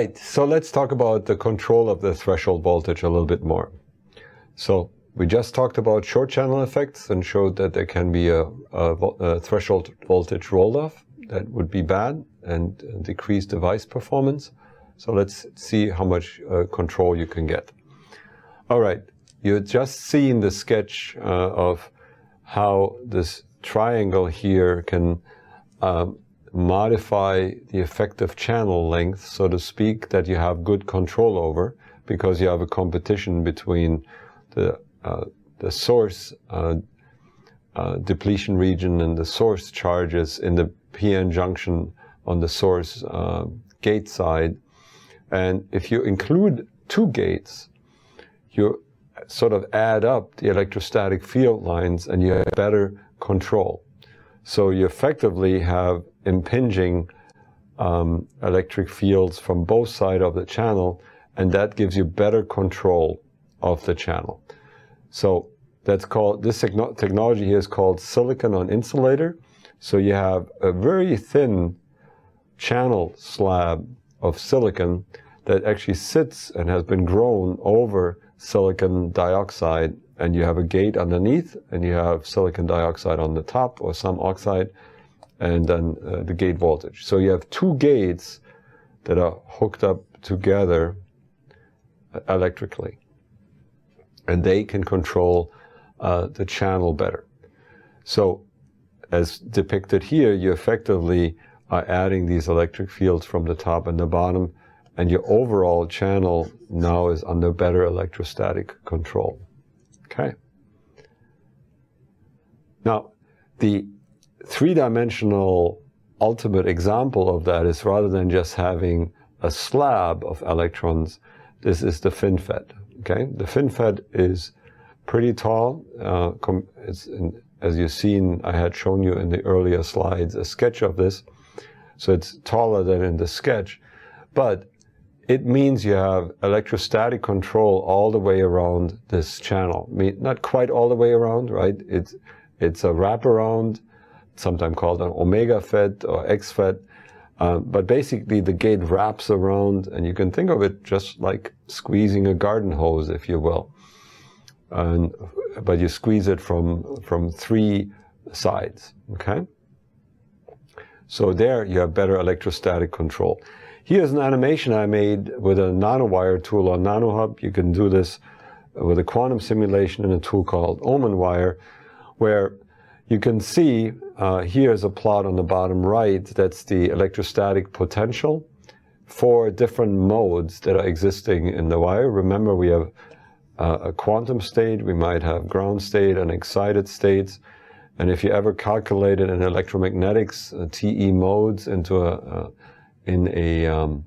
right, so let's talk about the control of the threshold voltage a little bit more. So we just talked about short channel effects and showed that there can be a, a, a threshold voltage roll off that would be bad and decrease device performance. So let's see how much uh, control you can get. All right, you're just seeing the sketch uh, of how this triangle here can um, modify the effective channel length, so to speak, that you have good control over because you have a competition between the, uh, the source uh, uh, depletion region and the source charges in the PN junction on the source uh, gate side. And if you include two gates, you sort of add up the electrostatic field lines and you have better control. So you effectively have impinging um, electric fields from both sides of the channel, and that gives you better control of the channel. So that's called, this technology here is called silicon on insulator. So you have a very thin channel slab of silicon that actually sits and has been grown over silicon dioxide and you have a gate underneath and you have silicon dioxide on the top or some oxide and then uh, the gate voltage. So you have two gates that are hooked up together uh, electrically and they can control uh, the channel better. So as depicted here, you effectively are adding these electric fields from the top and the bottom and your overall channel now is under better electrostatic control. Okay. Now, the three-dimensional ultimate example of that is rather than just having a slab of electrons, this is the FinFET. Okay, the FinFET is pretty tall. Uh, in, as you've seen, I had shown you in the earlier slides a sketch of this. So it's taller than in the sketch, but it means you have electrostatic control all the way around this channel. I mean, not quite all the way around, right? It's, it's a wraparound, sometimes called an omega FET or X FET. Uh, but basically the gate wraps around and you can think of it just like squeezing a garden hose, if you will. And, but you squeeze it from, from three sides, okay? So there you have better electrostatic control. Here's an animation I made with a nanowire tool on NanoHub. You can do this with a quantum simulation in a tool called OmenWire, where you can see uh, here's a plot on the bottom right. That's the electrostatic potential for different modes that are existing in the wire. Remember, we have uh, a quantum state, we might have ground state and excited states. And if you ever calculated an electromagnetics uh, TE modes into a, a in a, um,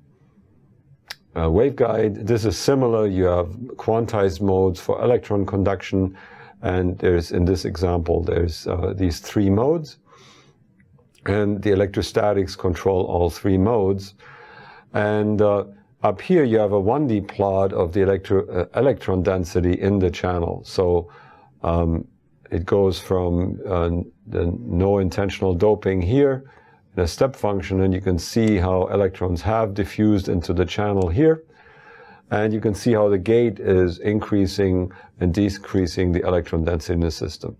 a waveguide. This is similar. You have quantized modes for electron conduction. And there's, in this example, there's uh, these three modes. And the electrostatics control all three modes. And uh, up here, you have a 1D plot of the electro, uh, electron density in the channel. So um, it goes from uh, the no intentional doping here in a step function and you can see how electrons have diffused into the channel here. And you can see how the gate is increasing and decreasing the electron density in the system.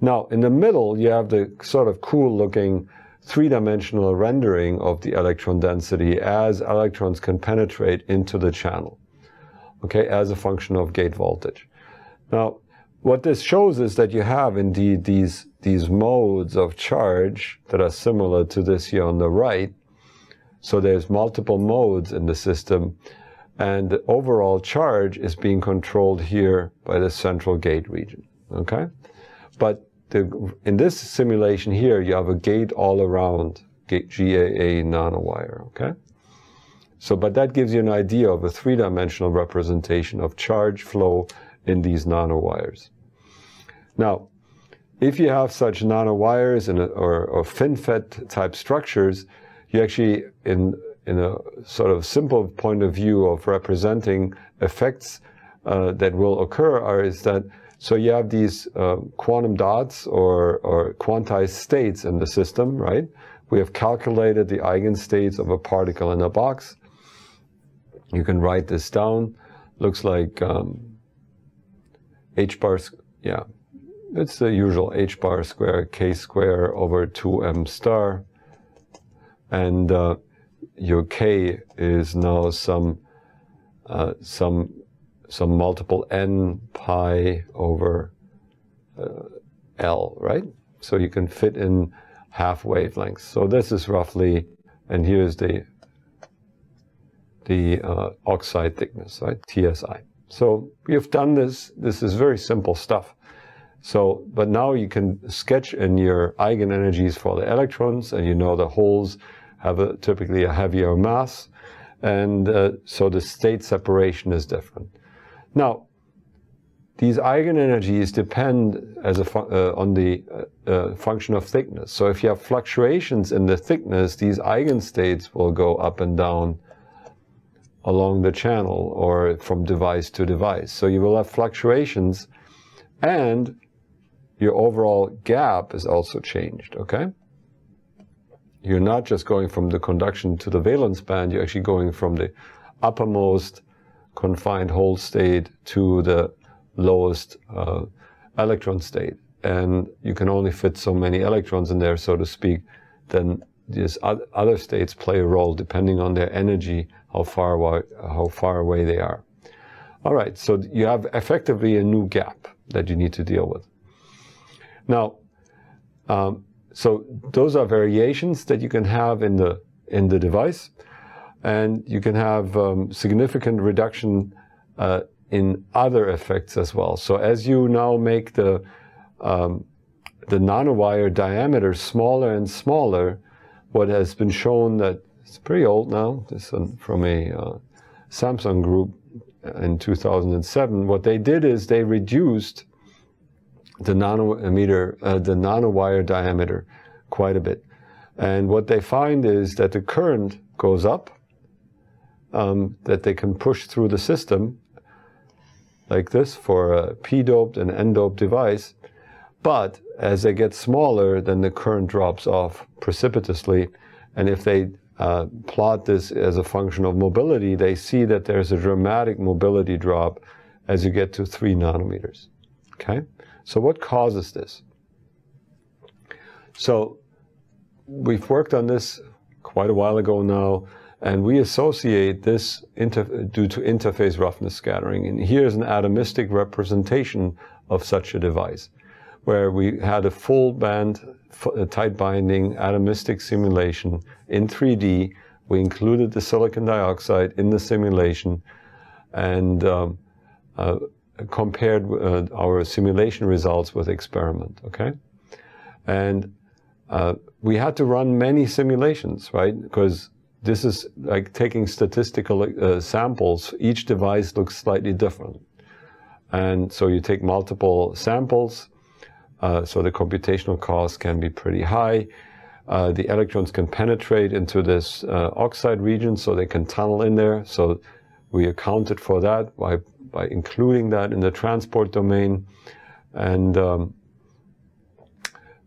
Now, in the middle, you have the sort of cool looking three-dimensional rendering of the electron density as electrons can penetrate into the channel, okay, as a function of gate voltage. Now, what this shows is that you have indeed these, these modes of charge that are similar to this here on the right. So there's multiple modes in the system and the overall charge is being controlled here by the central gate region, okay? But the, in this simulation here, you have a gate all around GAA nanowire, okay? So, but that gives you an idea of a three-dimensional representation of charge flow in these nanowires. Now, if you have such nanowires and or, or FinFET type structures, you actually, in, in a sort of simple point of view of representing effects uh, that will occur are is that so you have these uh, quantum dots or, or quantized states in the system, right? We have calculated the eigenstates of a particle in a box. You can write this down. Looks like um, h bar, yeah, it's the usual h bar square k square over 2m star. And uh, your k is now some uh, some some multiple n pi over uh, L, right? So you can fit in half wavelengths. So this is roughly, and here's the the uh, oxide thickness, right? TSI. So you've done this. This is very simple stuff. So, but now you can sketch in your eigenenergies for the electrons, and you know the holes have a, typically a heavier mass, and uh, so the state separation is different. Now, these eigenenergies depend as a uh, on the uh, uh, function of thickness. So if you have fluctuations in the thickness, these eigenstates will go up and down along the channel or from device to device. So you will have fluctuations and your overall gap is also changed, okay? You're not just going from the conduction to the valence band, you're actually going from the uppermost confined hole state to the lowest uh, electron state. And you can only fit so many electrons in there, so to speak. Then these other states play a role depending on their energy, how far away, how far away they are. All right, so you have effectively a new gap that you need to deal with. Now, um, so those are variations that you can have in the in the device, and you can have um, significant reduction uh, in other effects as well. So as you now make the um, the nanowire diameter smaller and smaller, what has been shown that it's pretty old now. This is from a uh, Samsung group in 2007. What they did is they reduced the nanometer, uh, the nanowire diameter quite a bit. And what they find is that the current goes up, um, that they can push through the system, like this for a p-doped and n-doped device. But as they get smaller, then the current drops off precipitously. And if they uh, plot this as a function of mobility, they see that there's a dramatic mobility drop as you get to three nanometers. Okay? So what causes this? So we've worked on this quite a while ago now. And we associate this due to interface roughness scattering. And here's an atomistic representation of such a device, where we had a full band, tight binding atomistic simulation in 3D. We included the silicon dioxide in the simulation and um, uh, compared uh, our simulation results with experiment, okay? And uh, we had to run many simulations, right? Because this is like taking statistical uh, samples. Each device looks slightly different. And so you take multiple samples, uh, so the computational cost can be pretty high. Uh, the electrons can penetrate into this uh, oxide region, so they can tunnel in there. So we accounted for that by, by including that in the transport domain. And um,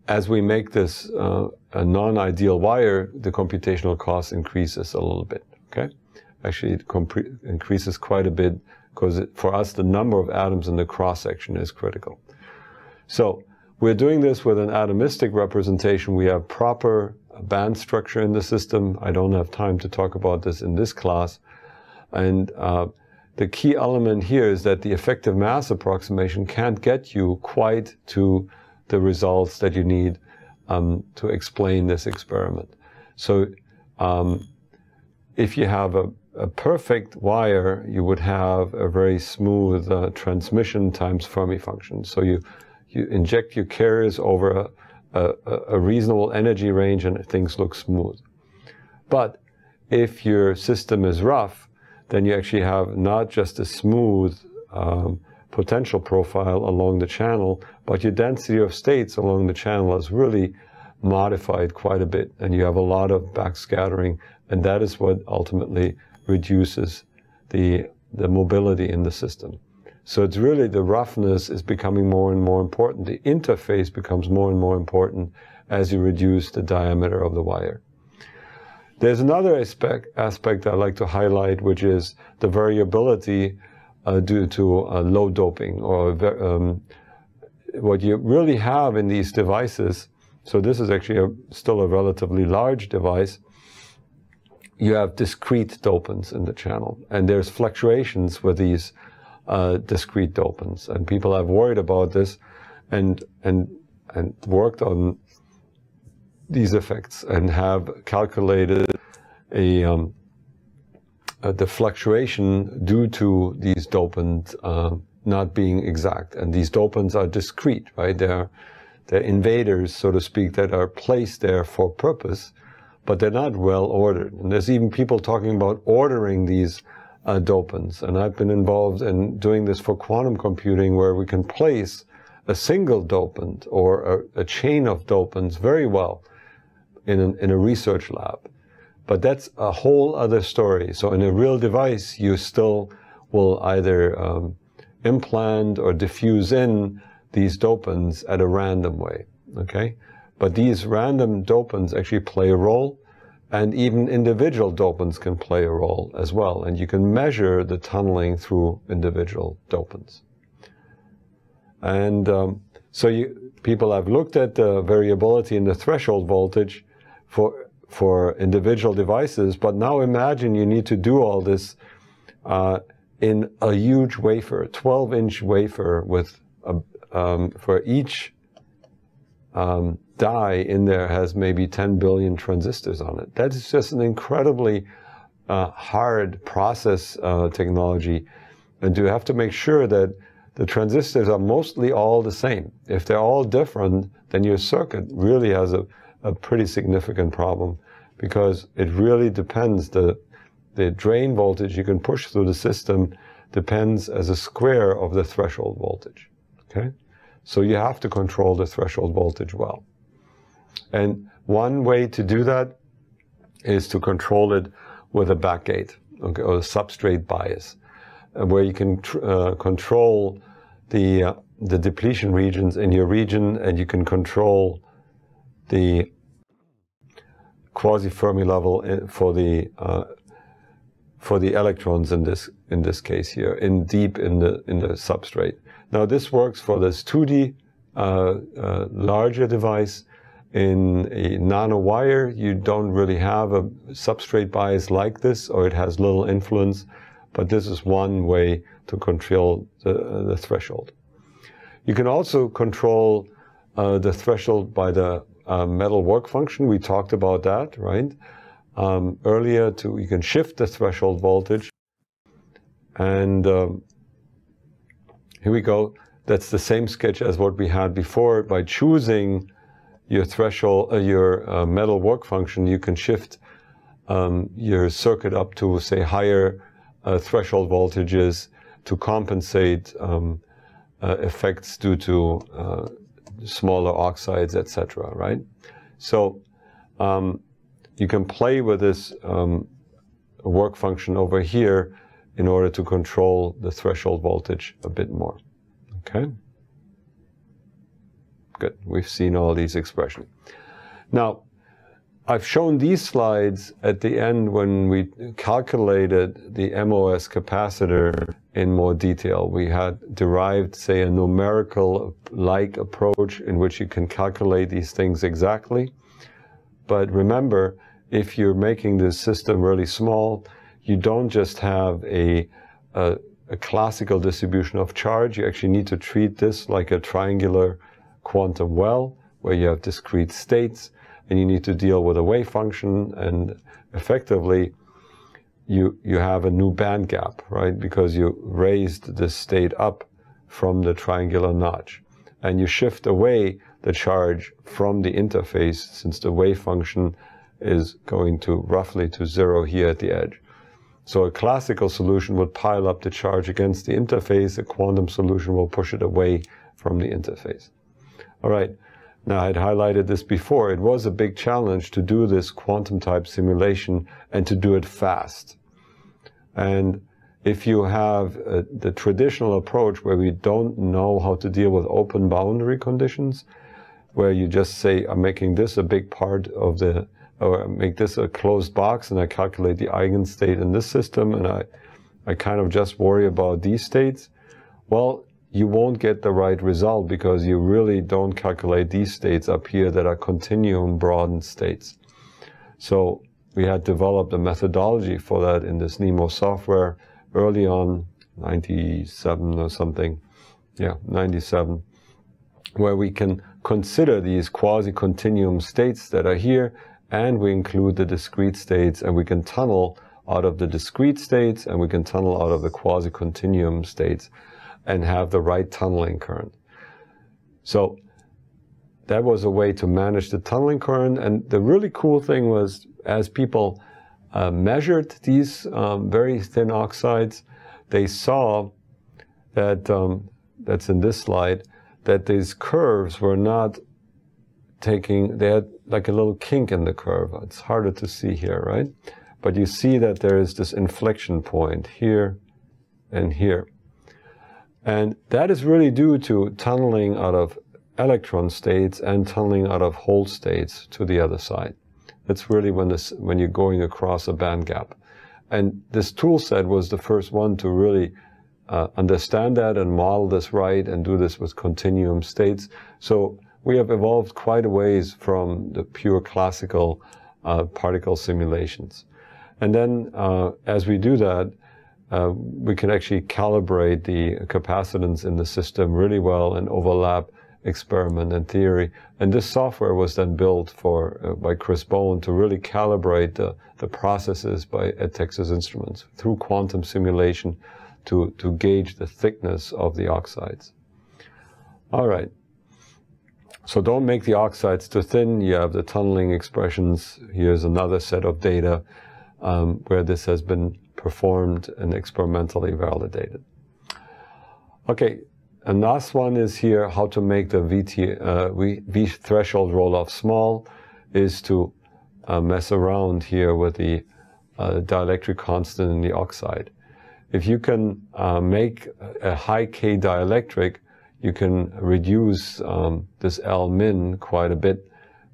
as we make this uh, a non-ideal wire, the computational cost increases a little bit. Okay, actually it increases quite a bit because for us the number of atoms in the cross section is critical. So we're doing this with an atomistic representation. We have proper band structure in the system. I don't have time to talk about this in this class. And uh, the key element here is that the effective mass approximation can't get you quite to the results that you need um, to explain this experiment. So um, if you have a, a, perfect wire, you would have a very smooth uh, transmission times Fermi function. So you, you inject your carriers over a, a, a reasonable energy range and things look smooth. But if your system is rough, then you actually have not just a smooth um, potential profile along the channel, but your density of states along the channel is really modified quite a bit, and you have a lot of backscattering, and that is what ultimately reduces the, the mobility in the system. So it's really the roughness is becoming more and more important. The interface becomes more and more important as you reduce the diameter of the wire. There's another aspect, aspect I like to highlight, which is the variability uh, due to uh, low doping or um, what you really have in these devices. So this is actually a, still a relatively large device. You have discrete dopants in the channel, and there's fluctuations with these uh, discrete dopants, and people have worried about this, and and and worked on these effects and have calculated a, um, the fluctuation due to these dopants uh, not being exact. And these dopants are discrete, right? They're, they're invaders, so to speak, that are placed there for purpose, but they're not well ordered. And there's even people talking about ordering these uh, dopants. And I've been involved in doing this for quantum computing where we can place a single dopant or a, a chain of dopants very well in, an, in a research lab. But that's a whole other story. So in a real device, you still will either um, implant or diffuse in these dopants at a random way. Okay? But these random dopants actually play a role, and even individual dopants can play a role as well. And you can measure the tunneling through individual dopants. And um, so you, people have looked at the variability in the threshold voltage for, for individual devices. But now imagine you need to do all this uh, in a huge wafer, 12 inch wafer with a, um, for each um, die in there has maybe 10 billion transistors on it. That is just an incredibly uh, hard process uh, technology. And you have to make sure that the transistors are mostly all the same. If they're all different, then your circuit really has a a pretty significant problem because it really depends the the drain voltage you can push through the system depends as a square of the threshold voltage. Okay? So you have to control the threshold voltage well. And one way to do that is to control it with a backgate okay, or a substrate bias, uh, where you can uh, control the, uh, the depletion regions in your region and you can control the quasi-Fermi level for the uh, for the electrons in this in this case here, in deep in the in the substrate. Now this works for this 2D uh, uh, larger device. In a nanowire, you don't really have a substrate bias like this, or it has little influence. But this is one way to control the, the threshold. You can also control uh, the threshold by the uh, metal work function. We talked about that, right? Um, earlier, to you can shift the threshold voltage. And um, here we go. That's the same sketch as what we had before. By choosing your threshold, uh, your uh, metal work function, you can shift um, your circuit up to, say, higher uh, threshold voltages to compensate um, uh, effects due to uh, smaller oxides, etc. Right? So um, you can play with this um, work function over here in order to control the threshold voltage a bit more. Okay? Good. We've seen all these expressions. Now, I've shown these slides at the end when we calculated the MOS capacitor in more detail. We had derived, say, a numerical-like approach in which you can calculate these things exactly. But remember, if you're making this system really small, you don't just have a, a, a classical distribution of charge. You actually need to treat this like a triangular quantum well, where you have discrete states and you need to deal with a wave function and effectively you, you have a new band gap, right? Because you raised the state up from the triangular notch and you shift away the charge from the interface since the wave function is going to roughly to zero here at the edge. So a classical solution would pile up the charge against the interface. A quantum solution will push it away from the interface. All right. Now, I had highlighted this before. It was a big challenge to do this quantum type simulation and to do it fast. And if you have uh, the traditional approach where we don't know how to deal with open boundary conditions, where you just say, I'm making this a big part of the or make this a closed box and I calculate the eigenstate in this system and I, I kind of just worry about these states, well, you won't get the right result because you really don't calculate these states up here that are continuum broadened states. So we had developed a methodology for that in this NEMO software early on, 97 or something. Yeah, 97, where we can consider these quasi-continuum states that are here and we include the discrete states and we can tunnel out of the discrete states and we can tunnel out of the quasi-continuum states and have the right tunneling current. So that was a way to manage the tunneling current. And the really cool thing was as people uh, measured these um, very thin oxides, they saw that, um, that's in this slide, that these curves were not taking, they had like a little kink in the curve. It's harder to see here, right? But you see that there is this inflection point here and here. And that is really due to tunneling out of electron states and tunneling out of hole states to the other side. That's really when, this, when you're going across a band gap. And this tool set was the first one to really uh, understand that and model this right and do this with continuum states. So we have evolved quite a ways from the pure classical uh, particle simulations. And then uh, as we do that, uh, we can actually calibrate the capacitance in the system really well and overlap experiment and theory. And this software was then built for uh, by Chris Bowen to really calibrate the, the processes by at Texas Instruments through quantum simulation to, to gauge the thickness of the oxides. All right. So don't make the oxides too thin. You have the tunneling expressions. Here's another set of data um, where this has been performed and experimentally validated. Okay, and last one is here, how to make the VT, uh, v, v, threshold roll-off small is to uh, mess around here with the uh, dielectric constant in the oxide. If you can uh, make a high K dielectric, you can reduce um, this L min quite a bit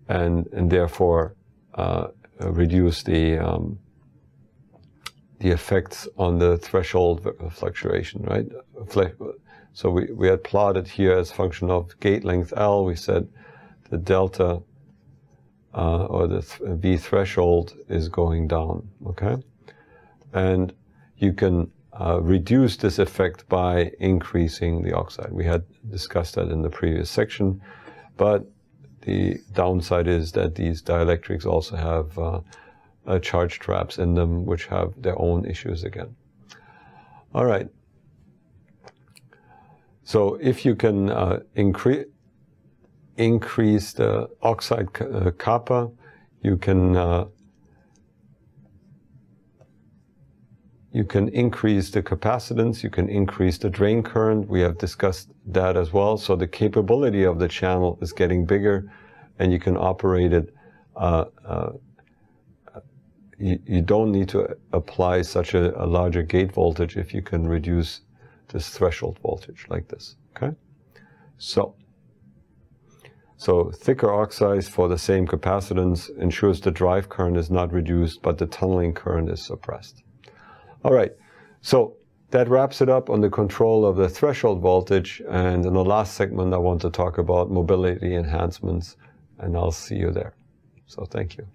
and, and therefore uh, reduce the, um, the effects on the threshold fluctuation, right? So we, we had plotted here as function of gate length L, we said the delta uh, or the th V threshold is going down, okay? And you can uh, reduce this effect by increasing the oxide. We had discussed that in the previous section, but the downside is that these dielectrics also have uh, uh, charge traps in them, which have their own issues again. All right. So if you can uh, increase increase the oxide uh, kappa, you can uh, You can increase the capacitance, you can increase the drain current. We have discussed that as well. So the capability of the channel is getting bigger and you can operate it. Uh, uh, you, you, don't need to apply such a, a larger gate voltage if you can reduce this threshold voltage like this, okay? So, so thicker oxides for the same capacitance ensures the drive current is not reduced, but the tunneling current is suppressed. All right, so that wraps it up on the control of the threshold voltage. And in the last segment, I want to talk about mobility enhancements, and I'll see you there. So thank you.